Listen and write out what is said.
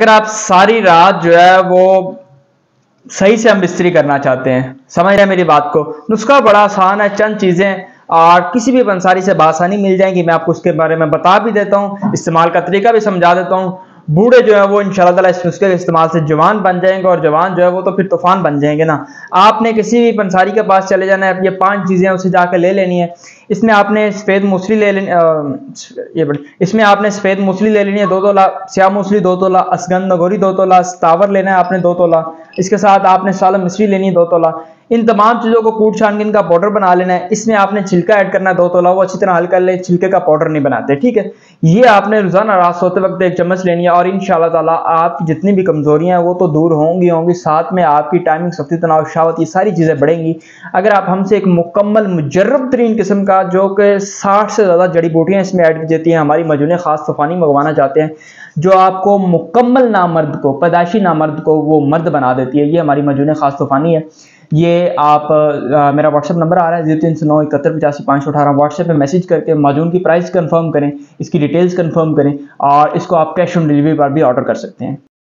اگر آپ ساری رات جو ہے وہ صحیح سے ہم بستری کرنا چاہتے ہیں، سمجھ رہے ہیں میری بات کو؟ نسخہ بڑا آسان ہے، چند چیزیں اور کسی بھی بنساری سے بآسانی مل جائیں گی، میں آپ کو اس کے بارے میں بتا بھی دیتا ہوں، استعمال کا طریقہ بھی سمجھا دیتا ہوں بوڑھے جو ہے وہ ان شاء اللہ تعالیٰ اس نسخے کے استعمال سے جوان بن جائیں گے اور جوان جو ہے وہ تو پھر طوفان بن جائیں گے نا۔ آپ نے کسی بھی پنساری کے پاس چلے جانا ہے، یہ پانچ چیزیں اسے جا کے لے لینی ہے۔ اس میں آپ نے سفید موسلی لے لینی یہ بڑی، اس میں آپ نے سفید موسلی لے لینی ہے، دو تولا سیاہ موسلی، دو تولا اسگند نگوری دو تولا ستاور لینا ہے، آپ نے دو تولا۔ اس کے ساتھ آپ نے سالم مصری لینی ہے، دو تولا۔ ان تمام چیزوں کو کوٹ چھان کے ان کا پاؤڈر بنا لینا ہے۔ اس میں آپ نے چھلکا ایڈ کرنا ہے، دو تولا وہ اچھی طرح حل کر لے، چھلکے کا پاؤڈر نہیں بناتے، ٹھیک ہے۔ یہ آپ نے روزانہ رات سوتے وقت ایک چمچ لینی ہے اور ان شاء اللہ تعالیٰ آپ کی جتنی بھی کمزوریاں ہیں وہ تو دور ہوں گی ہوں گی۔ ساتھ میں آپ کی ٹائمنگ سختی، تناؤ شاوت یہ ساری چیزیں بڑھیں گی۔ اگر آپ ہم سے ایک مکمل، مجرب ترین قسم کا، جو کہ ساٹھ سے زیادہ جڑی بوٹیاں اس میں ایڈ کی جاتی ہیں، ہماری مجھولیں خاص طوفانی منگوانا چاہتے ہیں، جو آپ کو مکمل نامرد کو، پیدائشی نامرد کو وہ مرد بنا دیتی ہے، یہ ہماری مجھولیں خاص طوفانی ہے۔ یہ آپ میرا واٹس اپ نمبر آ رہا ہے زیرو تین سو نو اکہتر پچاسی پانچ سو اٹھارہ واٹس ایپ پہ میسج کر کے معجون کی پرائز کنفرم کریں، اس کی ڈیٹیلز کنفرم کریں اور اس کو آپ کیش آن ڈیلیوری پر بھی آرڈر کر سکتے ہیں۔